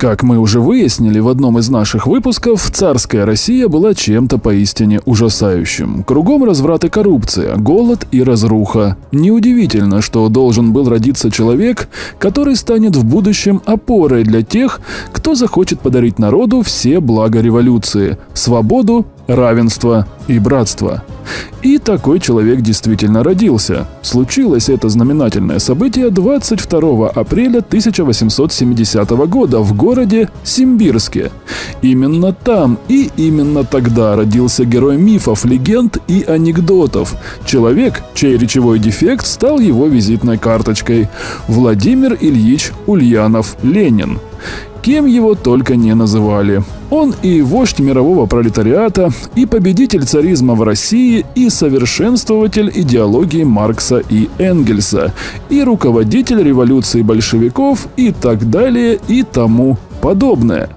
Как мы уже выяснили в одном из наших выпусков, царская Россия была чем-то поистине ужасающим. Кругом разврат и коррупция, голод и разруха. Неудивительно, что должен был родиться человек, который станет в будущем опорой для тех, кто захочет подарить народу все блага революции – свободу, равенство и братство. И такой человек действительно родился. Случилось это знаменательное событие 22 апреля 1870 года в городе Симбирске. Именно там и именно тогда родился герой мифов, легенд и анекдотов. Человек, чей речевой дефект стал его визитной карточкой. Владимир Ильич Ульянов Ленин. Кем его только не называли. Он и вождь мирового пролетариата, и победитель царизма в России, и совершенствователь идеологии Маркса и Энгельса, и руководитель революции большевиков, и так далее, и тому подобное.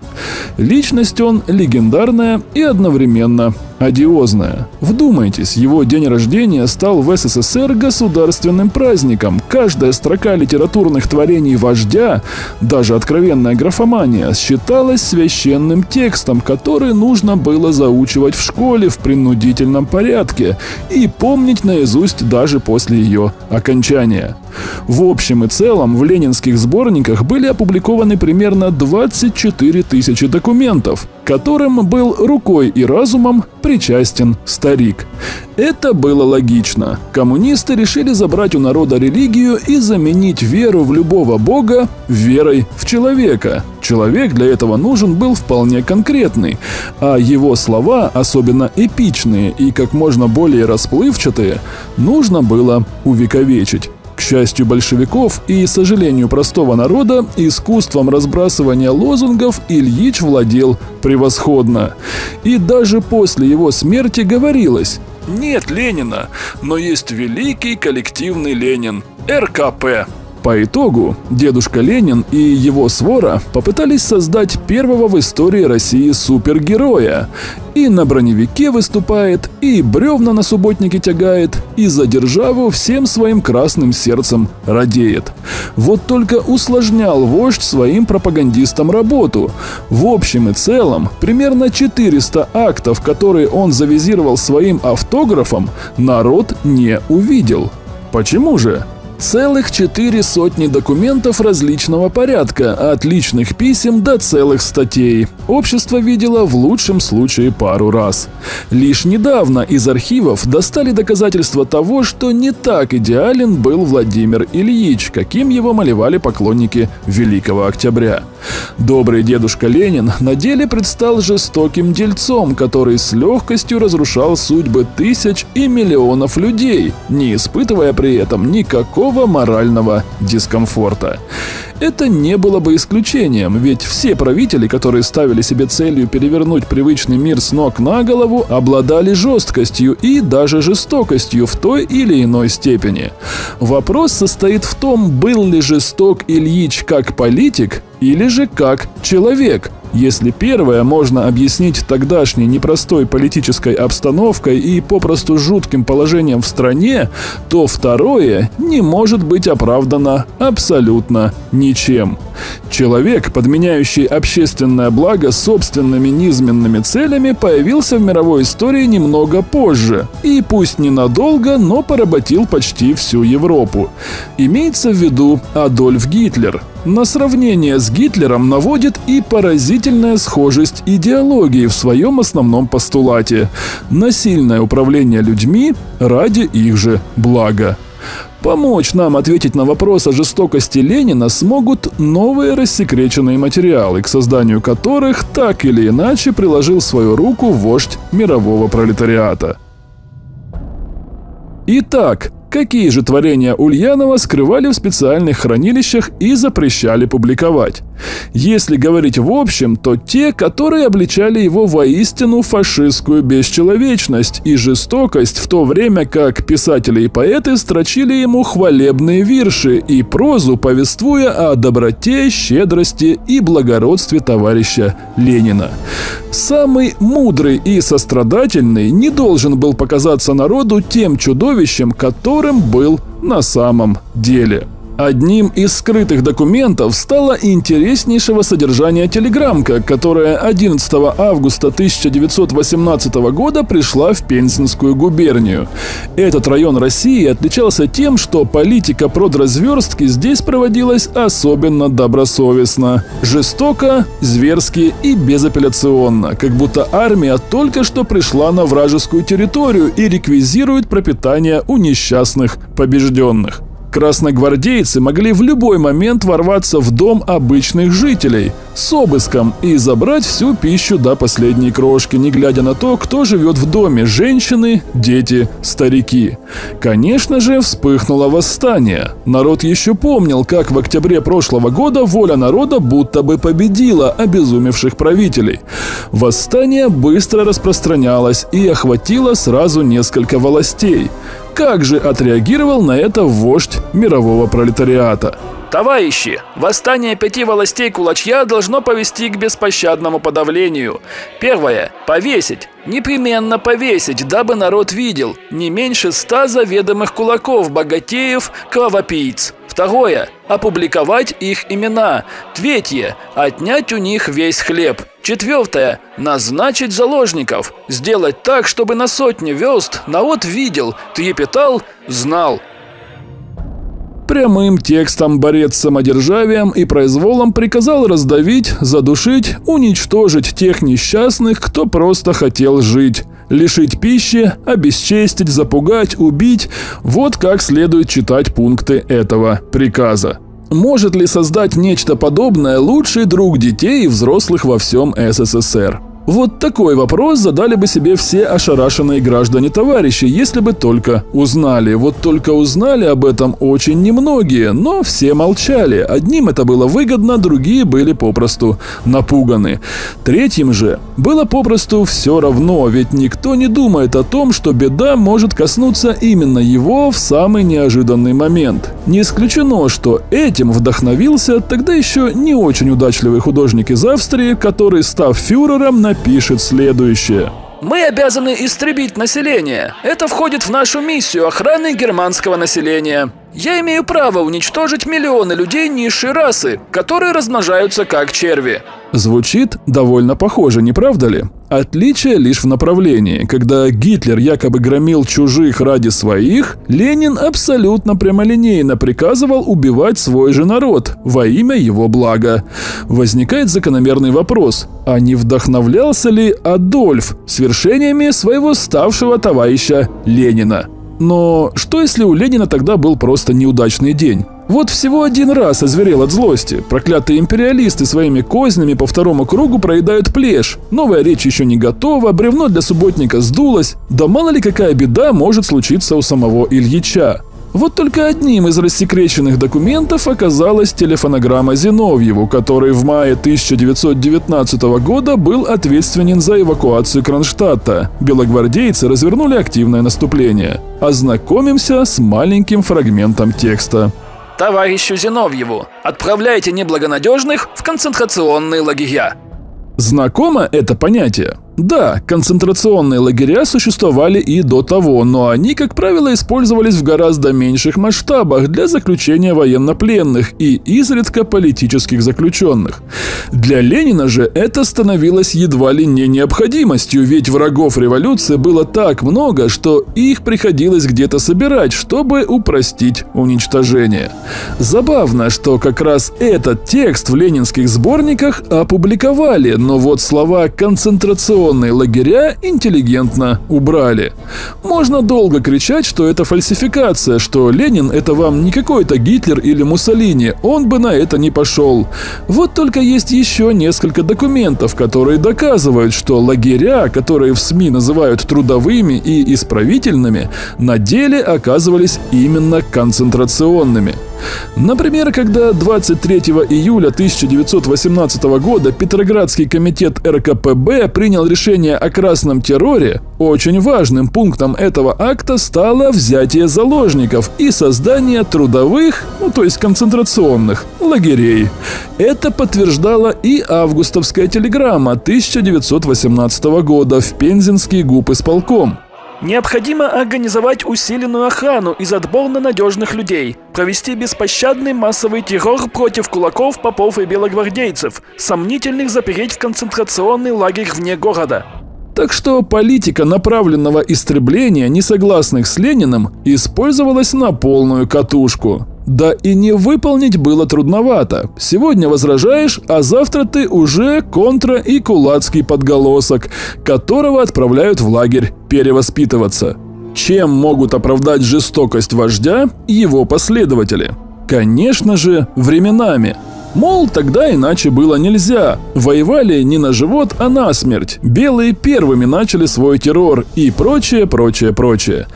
Личность он легендарная и одновременно одиозная. Вдумайтесь, его день рождения стал в СССР государственным праздником. Каждая строка литературных творений вождя, даже откровенная графомания, считалась священным текстом, который нужно было заучивать в школе в принудительном порядке и помнить наизусть даже после ее окончания. В общем и целом в ленинских сборниках были опубликованы примерно 24 тысячи документов, которым был рукой и разумом причастен старик. Это было логично. Коммунисты решили забрать у народа религию и заменить веру в любого бога верой в человека. Человек для этого нужен был вполне конкретный, а его слова, особенно эпичные и как можно более расплывчатые, нужно было увековечить. Счастью большевиков и сожалению простого народа, искусством разбрасывания лозунгов Ильич владел превосходно. И даже после его смерти говорилось «Нет Ленина, но есть великий коллективный Ленин – РКП». По итогу дедушка Ленин и его свора попытались создать первого в истории России супергероя. И на броневике выступает, и бревна на субботнике тягает, и за державу всем своим красным сердцем радеет. Вот только усложнял вождь своим пропагандистам работу. В общем и целом, примерно 400 актов, которые он завизировал своим автографом, народ не увидел. Почему же? Целых четыре сотни документов различного порядка, от личных писем до целых статей. Общество видело в лучшем случае пару раз. Лишь недавно из архивов достали доказательства того, что не так идеален был Владимир Ильич, каким его малевали поклонники Великого Октября. Добрый дедушка Ленин на деле предстал жестоким дельцом, который с легкостью разрушал судьбы тысяч и миллионов людей, не испытывая при этом никакого никакого морального дискомфорта. Это не было бы исключением, ведь все правители, которые ставили себе целью перевернуть привычный мир с ног на голову, обладали жесткостью и даже жестокостью в той или иной степени. Вопрос состоит в том, был ли жесток Ильич как политик или же как человек – если первое можно объяснить тогдашней непростой политической обстановкой и попросту жутким положением в стране, то второе не может быть оправдано абсолютно ничем. Человек, подменяющий общественное благо собственными низменными целями, появился в мировой истории немного позже. И пусть ненадолго, но поработил почти всю Европу. Имеется в виду Адольф Гитлер – на сравнение с Гитлером наводит и поразительная схожесть идеологии в своем основном постулате – насильное управление людьми ради их же блага. Помочь нам ответить на вопрос о жестокости Ленина смогут новые рассекреченные материалы, к созданию которых так или иначе приложил свою руку вождь мирового пролетариата. Итак, Какие же творения Ульянова скрывали в специальных хранилищах и запрещали публиковать? Если говорить в общем, то те, которые обличали его воистину фашистскую бесчеловечность и жестокость, в то время как писатели и поэты строчили ему хвалебные вирши и прозу, повествуя о доброте, щедрости и благородстве товарища Ленина. Самый мудрый и сострадательный не должен был показаться народу тем чудовищем, которым был на самом деле. Одним из скрытых документов стала интереснейшего содержания телеграммка, которая 11 августа 1918 года пришла в Пензенскую губернию. Этот район России отличался тем, что политика продразверстки здесь проводилась особенно добросовестно, жестоко, зверски и безапелляционно, как будто армия только что пришла на вражескую территорию и реквизирует пропитание у несчастных побежденных. Красногвардейцы могли в любой момент ворваться в дом обычных жителей с обыском и забрать всю пищу до последней крошки, не глядя на то, кто живет в доме – женщины, дети, старики. Конечно же, вспыхнуло восстание. Народ еще помнил, как в октябре прошлого года воля народа будто бы победила обезумевших правителей. Восстание быстро распространялось и охватило сразу несколько властей. Как же отреагировал на это вождь мирового пролетариата? Товарищи, восстание пяти властей кулачья должно повести к беспощадному подавлению. Первое. Повесить. Непременно повесить, дабы народ видел. Не меньше ста заведомых кулаков, богатеев, кровопийц. Второе. Опубликовать их имена. Третье. Отнять у них весь хлеб. Четвертое. Назначить заложников. Сделать так, чтобы на сотни верст народ видел, трепетал, знал. Прямым текстом борец с самодержавием и произволом приказал раздавить, задушить, уничтожить тех несчастных, кто просто хотел жить. Лишить пищи, обесчестить, запугать, убить – вот как следует читать пункты этого приказа. Может ли создать нечто подобное лучший друг детей и взрослых во всем СССР? Вот такой вопрос задали бы себе все ошарашенные граждане-товарищи, если бы только узнали. Вот только узнали об этом очень немногие, но все молчали. Одним это было выгодно, другие были попросту напуганы. Третьим же было попросту все равно, ведь никто не думает о том, что беда может коснуться именно его в самый неожиданный момент. Не исключено, что этим вдохновился тогда еще не очень удачливый художник из Австрии, который, став фюрером, на пишет следующее. Мы обязаны истребить население. Это входит в нашу миссию охраны германского населения. Я имею право уничтожить миллионы людей низшей расы, которые размножаются как черви. Звучит довольно похоже, не правда ли? Отличие лишь в направлении. Когда Гитлер якобы громил чужих ради своих, Ленин абсолютно прямолинейно приказывал убивать свой же народ во имя его блага. Возникает закономерный вопрос, а не вдохновлялся ли Адольф свершениями своего ставшего товарища Ленина? Но что если у Ленина тогда был просто неудачный день? Вот всего один раз озверел от злости. Проклятые империалисты своими кознями по второму кругу проедают плешь. Новая речь еще не готова, бревно для субботника сдулось. Да мало ли какая беда может случиться у самого Ильича. Вот только одним из рассекреченных документов оказалась телефонограмма Зиновьеву, который в мае 1919 года был ответственен за эвакуацию Кронштадта. Белогвардейцы развернули активное наступление. Ознакомимся с маленьким фрагментом текста. Товарищу Зиновьеву, отправляйте неблагонадежных в концентрационные лагеря. Знакомо это понятие? Да, концентрационные лагеря существовали и до того, но они, как правило, использовались в гораздо меньших масштабах для заключения военнопленных и изредка политических заключенных. Для Ленина же это становилось едва ли не необходимостью, ведь врагов революции было так много, что их приходилось где-то собирать, чтобы упростить уничтожение. Забавно, что как раз этот текст в ленинских сборниках опубликовали, но вот слова «концентрационные концентрационные лагеря интеллигентно убрали. Можно долго кричать, что это фальсификация, что Ленин это вам не какой-то Гитлер или Муссолини, он бы на это не пошел. Вот только есть еще несколько документов, которые доказывают, что лагеря, которые в СМИ называют трудовыми и исправительными, на деле оказывались именно концентрационными. Например, когда 23 июля 1918 года Петроградский комитет РКПБ принял решение о красном терроре, очень важным пунктом этого акта стало взятие заложников и создание трудовых, ну то есть концентрационных, лагерей. Это подтверждала и августовская телеграмма 1918 года в Пензенский губ исполком. Необходимо организовать усиленную охрану из отборно надежных людей, провести беспощадный массовый террор против кулаков, попов и белогвардейцев, сомнительных запереть в концентрационный лагерь вне города. Так что политика направленного истребления несогласных с Лениным использовалась на полную катушку. Да и не выполнить было трудновато. Сегодня возражаешь, а завтра ты уже контра- и кулацкий подголосок, которого отправляют в лагерь перевоспитываться. Чем могут оправдать жестокость вождя его последователи? Конечно же, временами – Мол, тогда иначе было нельзя. Воевали не на живот, а на смерть. Белые первыми начали свой террор и прочее, прочее, прочее.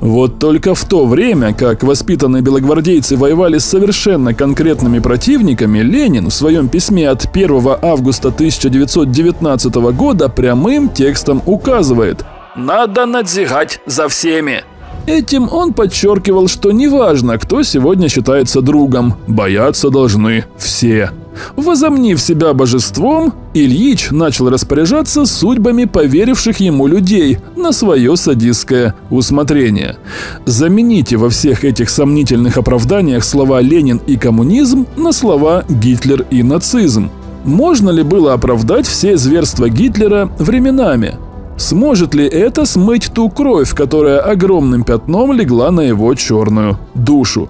Вот только в то время, как воспитанные белогвардейцы воевали с совершенно конкретными противниками, Ленин в своем письме от 1 августа 1919 года прямым текстом указывает «Надо надзирать за всеми». Этим он подчеркивал, что неважно, кто сегодня считается другом, бояться должны все. Возомнив себя божеством, Ильич начал распоряжаться судьбами поверивших ему людей на свое садистское усмотрение. Замените во всех этих сомнительных оправданиях слова «Ленин» и «коммунизм» на слова «Гитлер» и «нацизм». Можно ли было оправдать все зверства Гитлера временами? Сможет ли это смыть ту кровь, которая огромным пятном легла на его черную душу?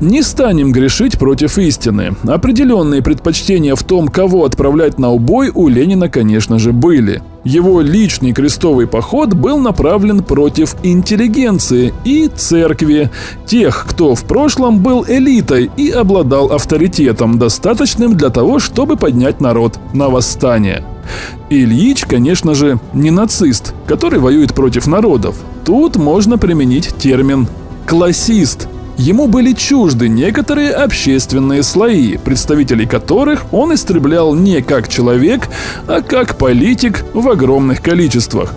Не станем грешить против истины. Определенные предпочтения в том, кого отправлять на убой, у Ленина, конечно же, были. Его личный крестовый поход был направлен против интеллигенции и церкви, тех, кто в прошлом был элитой и обладал авторитетом, достаточным для того, чтобы поднять народ на восстание. Ильич, конечно же, не нацист, который воюет против народов. Тут можно применить термин «классист», Ему были чужды некоторые общественные слои, представителей которых он истреблял не как человек, а как политик в огромных количествах.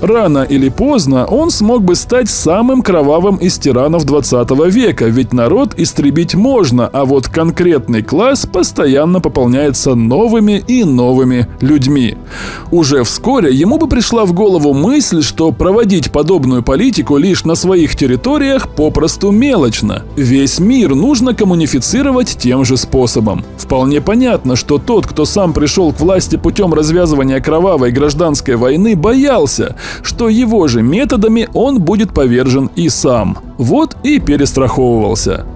Рано или поздно он смог бы стать самым кровавым из тиранов 20 века, ведь народ истребить можно, а вот конкретный класс постоянно пополняется новыми и новыми людьми. Уже вскоре ему бы пришла в голову мысль, что проводить подобную политику лишь на своих территориях попросту мелочь, точно. Весь мир нужно коммунифицировать тем же способом. Вполне понятно, что тот, кто сам пришел к власти путем развязывания кровавой гражданской войны, боялся, что его же методами он будет повержен и сам. Вот и перестраховывался.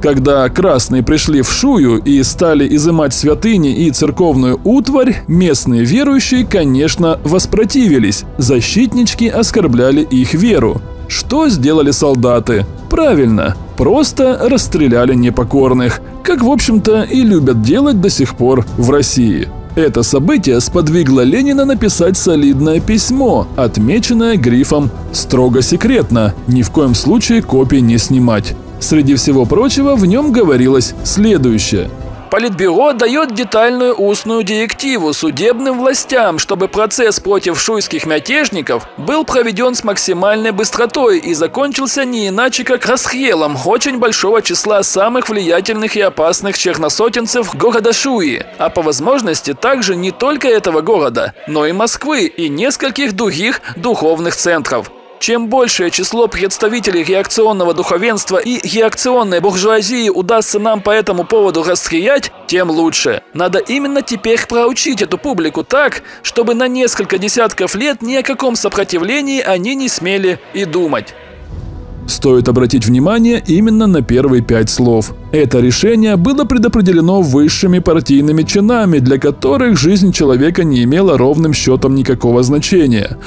Когда красные пришли в Шую и стали изымать святыни и церковную утварь, местные верующие, конечно, воспротивились. Защитнички оскорбляли их веру. Что сделали солдаты? Правильно, просто расстреляли непокорных, как в общем-то и любят делать до сих пор в России. Это событие сподвигло Ленина написать солидное письмо, отмеченное грифом «строго секретно», ни в коем случае копий не снимать. Среди всего прочего в нем говорилось следующее – Политбюро дает детальную устную директиву судебным властям, чтобы процесс против шуйских мятежников был проведен с максимальной быстротой и закончился не иначе как расхелом очень большого числа самых влиятельных и опасных черносотенцев города Шуи, а по возможности также не только этого города, но и Москвы и нескольких других духовных центров. Чем большее число представителей реакционного духовенства и реакционной буржуазии удастся нам по этому поводу расстрелять, тем лучше. Надо именно теперь проучить эту публику так, чтобы на несколько десятков лет ни о каком сопротивлении они не смели и думать. Стоит обратить внимание именно на первые пять слов. Это решение было предопределено высшими партийными чинами, для которых жизнь человека не имела ровным счетом никакого значения.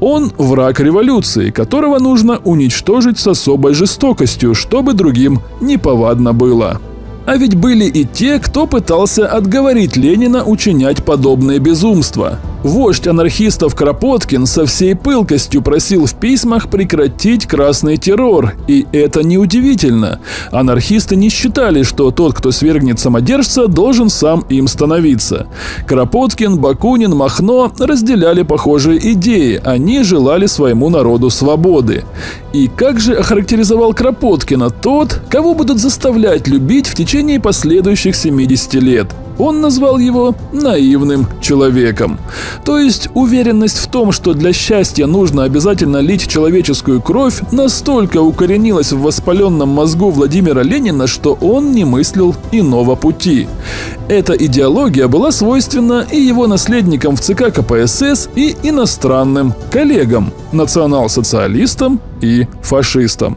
Он враг революции, которого нужно уничтожить с особой жестокостью, чтобы другим неповадно было. А ведь были и те, кто пытался отговорить Ленина учинять подобные безумства. Вождь анархистов Кропоткин со всей пылкостью просил в письмах прекратить красный террор, и это неудивительно. Анархисты не считали, что тот, кто свергнет самодержца, должен сам им становиться. Кропоткин, Бакунин, Махно разделяли похожие идеи, они желали своему народу свободы. И как же охарактеризовал Кропоткина тот, кого будут заставлять любить в течение последующих 70 лет – Он назвал его наивным человеком. То есть уверенность в том, что для счастья нужно обязательно лить человеческую кровь, настолько укоренилась в воспаленном мозгу Владимира Ленина, что он не мыслил иного пути. Эта идеология была свойственна и его наследникам в ЦК КПСС, и иностранным коллегам, национал-социалистам и фашистам.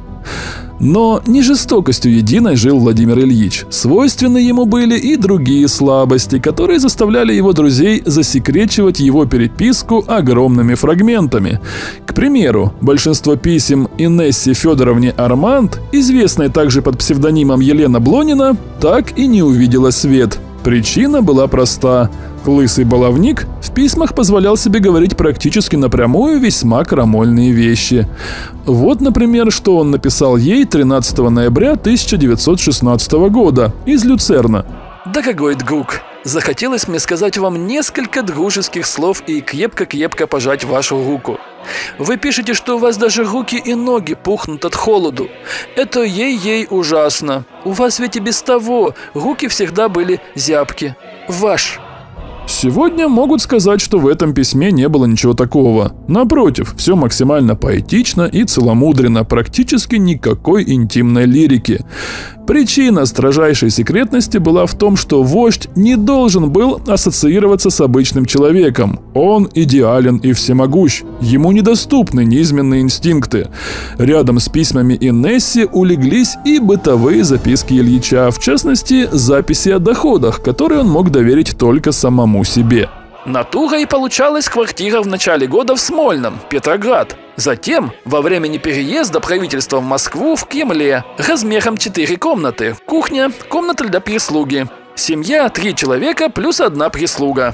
Но не жестокостью единой жил Владимир Ильич. Свойственны ему были и другие слабости, которые заставляли его друзей засекречивать его переписку огромными фрагментами. К примеру, большинство писем Инессе Федоровне Арманд, известной также под псевдонимом Елена Блонина, так и не увидела свет. Причина была проста. Лысый баловник в письмах позволял себе говорить практически напрямую весьма крамольные вещи. Вот, например, что он написал ей 13 ноября 1916 года из Люцерна. «Дорогой друг, захотелось мне сказать вам несколько дружеских слов и крепко-крепко пожать вашу руку. Вы пишете, что у вас даже руки и ноги пухнут от холоду. Это ей-ей ужасно. У вас ведь и без того руки всегда были зябки. Ваш Сегодня могут сказать, что в этом письме не было ничего такого. Напротив, все максимально поэтично и целомудренно, практически никакой интимной лирики. Причина строжайшей секретности была в том, что вождь не должен был ассоциироваться с обычным человеком. Он идеален и всемогущ. Ему недоступны неизменные инстинкты. Рядом с письмами Инесси улеглись и бытовые записки Ильича, в частности, записи о доходах, которые он мог доверить только самому себе. Натура и получалась квартира в начале года в Смольном, Петроград. Затем, во времени переезда правительства в Москву в Кремле, размером 4 комнаты, кухня, комната для прислуги. Семья – три человека плюс одна прислуга.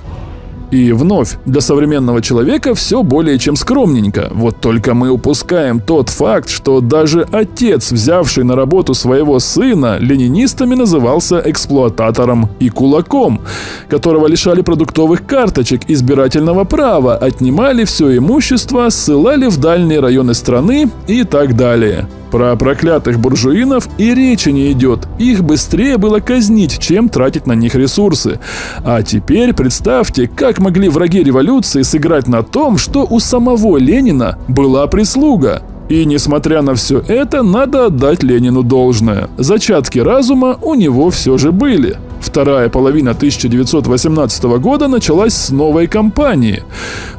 И вновь, для современного человека все более чем скромненько. Вот только мы упускаем тот факт, что даже отец, взявший на работу своего сына, ленинистами назывался эксплуататором и кулаком, которого лишали продуктовых карточек, избирательного права, отнимали все имущество, ссылали в дальние районы страны и так далее. Про проклятых буржуинов и речи не идет. Их быстрее было казнить, чем тратить на них ресурсы. А теперь представьте, как могли враги революции сыграть на том, что у самого Ленина была прислуга. И несмотря на все это, надо отдать Ленину должное. Зачатки разума у него все же были. Вторая половина 1918 года началась с новой кампании.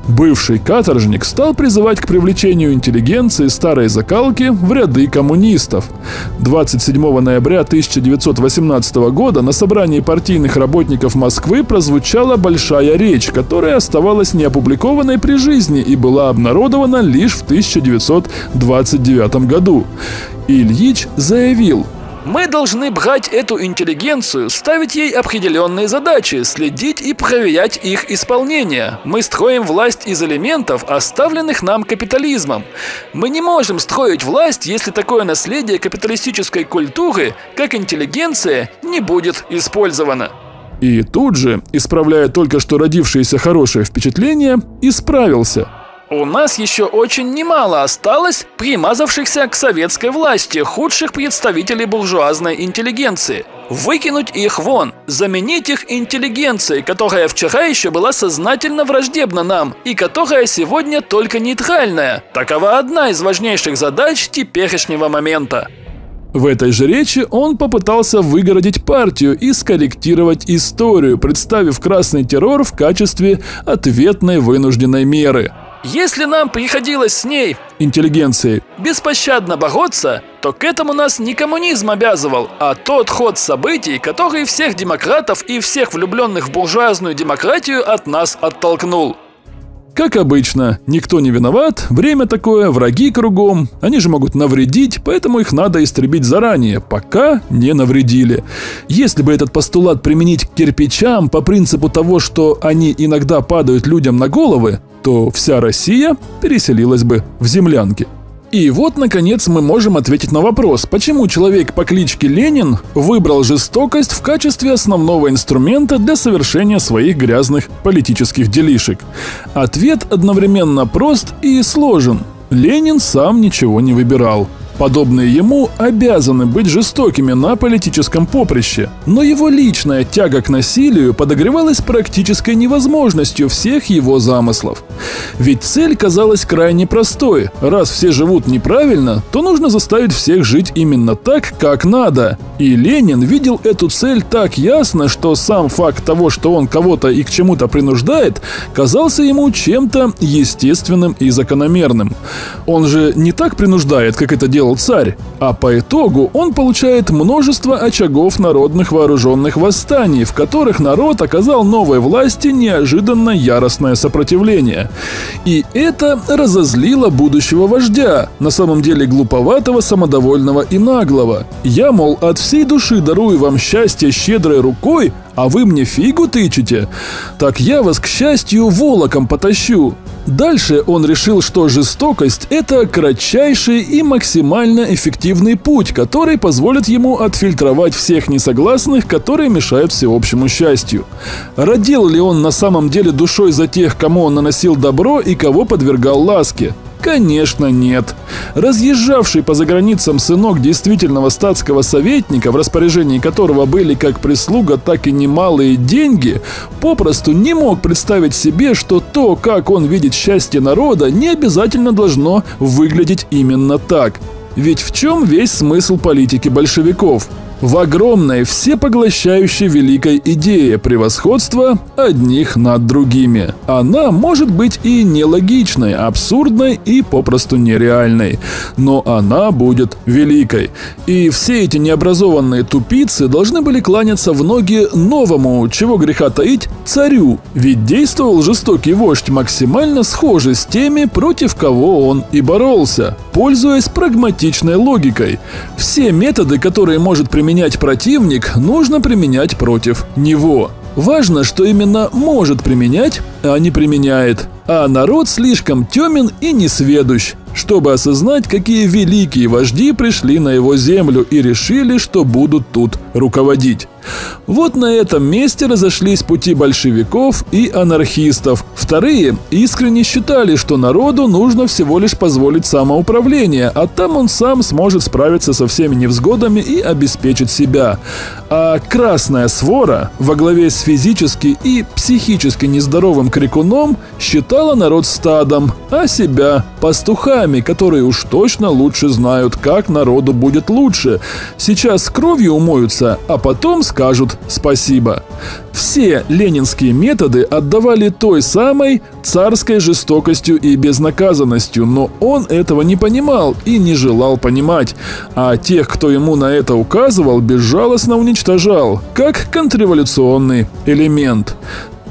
Бывший каторжник стал призывать к привлечению интеллигенции старой закалки в ряды коммунистов. 27 ноября 1918 года на собрании партийных работников Москвы прозвучала большая речь, которая оставалась неопубликованной при жизни и была обнародована лишь в 1929 году. Ильич заявил, мы должны брать эту интеллигенцию, ставить ей определенные задачи, следить и проверять их исполнение. Мы строим власть из элементов, оставленных нам капитализмом. Мы не можем строить власть, если такое наследие капиталистической культуры, как интеллигенция, не будет использовано. И тут же, исправляя только что родившееся хорошее впечатление, исправился – у нас еще очень немало осталось примазавшихся к советской власти худших представителей буржуазной интеллигенции. Выкинуть их вон, заменить их интеллигенцией, которая вчера еще была сознательно враждебна нам и которая сегодня только нейтральная. Такова одна из важнейших задач теперешнего момента. В этой же речи он попытался выгородить партию и скорректировать историю, представив красный террор в качестве ответной вынужденной меры – если нам приходилось с ней, интеллигенцией, беспощадно бороться, то к этому нас не коммунизм обязывал, а тот ход событий, который всех демократов и всех влюбленных в буржуазную демократию от нас оттолкнул. Как обычно, никто не виноват, время такое, враги кругом, они же могут навредить, поэтому их надо истребить заранее, пока не навредили. Если бы этот постулат применить к кирпичам по принципу того, что они иногда падают людям на головы, то вся Россия переселилась бы в землянки. И вот, наконец, мы можем ответить на вопрос, почему человек по кличке Ленин выбрал жестокость в качестве основного инструмента для совершения своих грязных политических делишек. Ответ одновременно прост и сложен. Ленин сам ничего не выбирал. Подобные ему обязаны быть жестокими на политическом поприще. Но его личная тяга к насилию подогревалась практической невозможностью всех его замыслов. Ведь цель казалась крайне простой. Раз все живут неправильно, то нужно заставить всех жить именно так, как надо. И Ленин видел эту цель так ясно, что сам факт того, что он кого-то и к чему-то принуждает, казался ему чем-то естественным и закономерным. Он же не так принуждает, как это делал царь, а по итогу он получает множество очагов народных вооруженных восстаний, в которых народ оказал новой власти неожиданно яростное сопротивление. И это разозлило будущего вождя, на самом деле глуповатого, самодовольного и наглого. Я, мол, от всей души дарую вам счастье щедрой рукой, а вы мне фигу тычете? Так я вас, к счастью, волоком потащу. Дальше он решил, что жестокость – это кратчайший и максимально эффективный путь, который позволит ему отфильтровать всех несогласных, которые мешают всеобщему счастью. Родил ли он на самом деле душой за тех, кому он наносил добро и кого подвергал ласке? Конечно, нет. Разъезжавший по заграницам сынок действительного статского советника, в распоряжении которого были как прислуга, так и немалые деньги, попросту не мог представить себе, что то, как он видит счастье народа, не обязательно должно выглядеть именно так. Ведь в чем весь смысл политики большевиков? В огромной, всепоглощающей великой идее превосходства одних над другими. Она может быть и нелогичной, абсурдной и попросту нереальной, но она будет великой. И все эти необразованные тупицы должны были кланяться в ноги новому, чего греха таить, царю, ведь действовал жестокий вождь максимально схожий с теми, против кого он и боролся, пользуясь прагматичной логикой. Все методы, которые может применять применять противник, нужно применять против него. Важно, что именно может применять, а не применяет. А народ слишком темен и несведущ, чтобы осознать, какие великие вожди пришли на его землю и решили, что будут тут руководить. Вот на этом месте разошлись пути большевиков и анархистов. Вторые искренне считали, что народу нужно всего лишь позволить самоуправление, а там он сам сможет справиться со всеми невзгодами и обеспечить себя. А красная свора во главе с физически и психически нездоровым крикуном считала народ стадом, а себя пастухами, которые уж точно лучше знают, как народу будет лучше. Сейчас кровью умоются, а потом скажут спасибо. Все ленинские методы отдавали той самой царской жестокостью и безнаказанностью, но он этого не понимал и не желал понимать, а тех, кто ему на это указывал, безжалостно уничтожал, как контрреволюционный элемент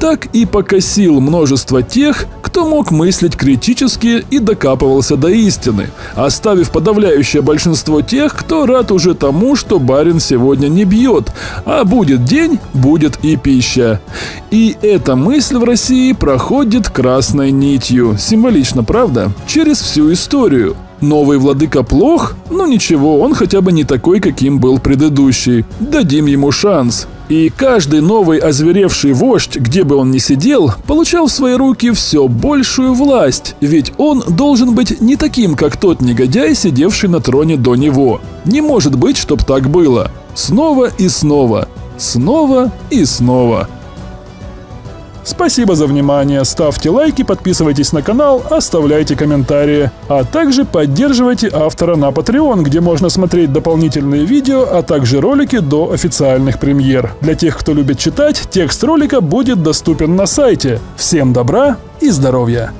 так и покосил множество тех, кто мог мыслить критически и докапывался до истины, оставив подавляющее большинство тех, кто рад уже тому, что барин сегодня не бьет, а будет день, будет и пища. И эта мысль в России проходит красной нитью, символично, правда, через всю историю. Новый владыка плох? Ну ничего, он хотя бы не такой, каким был предыдущий. Дадим ему шанс. И каждый новый озверевший вождь, где бы он ни сидел, получал в свои руки все большую власть, ведь он должен быть не таким, как тот негодяй, сидевший на троне до него. Не может быть, чтоб так было. Снова и снова. Снова и снова. Спасибо за внимание, ставьте лайки, подписывайтесь на канал, оставляйте комментарии. А также поддерживайте автора на Patreon, где можно смотреть дополнительные видео, а также ролики до официальных премьер. Для тех, кто любит читать, текст ролика будет доступен на сайте. Всем добра и здоровья!